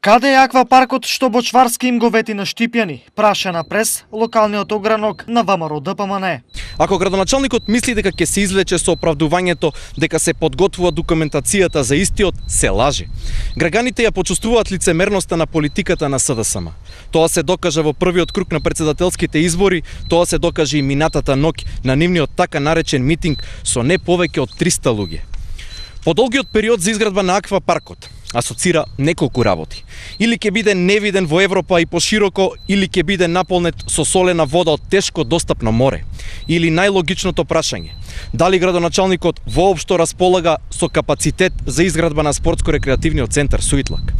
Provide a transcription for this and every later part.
Каде е аквапаркот што Бочварски им го вети на Штипјани? Праша на прес локалниот огранок на ВМРО ДПМН. Ако градоначалникот мисли дека ќе се извлече со оправдувањето дека се подготвува документацијата за истиот, се лаже. Граганите ја почувствуваат лицемерноста на политиката на СДСМ. Тоа се докажа во првиот круг на председателските избори, тоа се докажа и минатата ноќ на нивниот така наречен митинг со не повеќе од 300 луѓе. По долгиот период за изградба на аквапаркот, асоцира неколку работи. Или ќе биде невиден во Европа и пошироко, или ќе биде наполнет со солена вода од тешко достапно море. Или најлогичното прашање, дали градоначалникот воопшто располага со капацитет за изградба на спортско-рекреативниот центар Суитлак.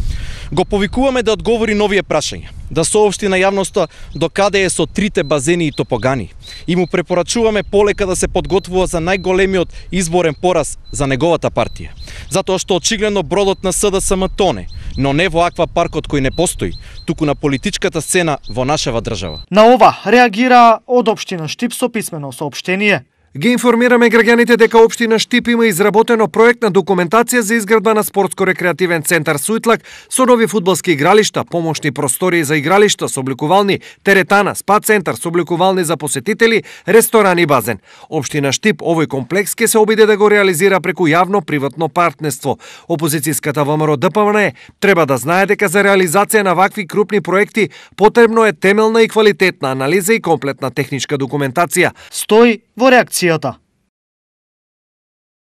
Го повикуваме да одговори новие прашања, да соопшти на јавноста до каде е со трите базени и топогани. И му препорачуваме полека да се подготвува за најголемиот изборен пораз за неговата партија. Затоа што очигледно бродот на СДСМ тоне, но не во аква паркот кој не постои, туку на политичката сцена во нашава држава. На ова реагира од Обштина Штип со писмено сообщение. Ги информираме граѓаните дека општина Штип има изработено проектна документација за изградба на спортско-рекреативен центар Суитлак со нови фудбалски игралишта, помошни простории за игралишта со обликувални, теретана, спа центар со обликувални за посетители, ресторан и базен. Општина Штип овој комплекс ќе се обиде да го реализира преку јавно-приватно партнерство. Опозицијската ВМРО ДПМН треба да знае дека за реализација на вакви крупни проекти потребно е темелна и квалитетна анализа и комплетна техничка документација. Стои во реакција. 必要と。